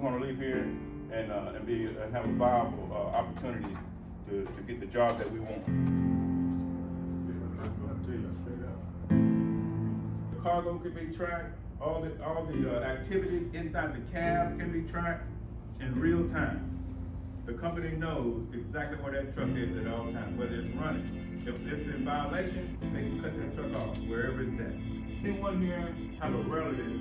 Going to leave here and, uh, and be, and have a viable, uh, opportunity to, to get the job that we want. The cargo can be tracked, all the, all the uh, activities inside the cab can be tracked in real time. The company knows exactly where that truck is at all times, whether it's running. If it's in violation, they can cut that truck off wherever it's at. Anyone here have a relative?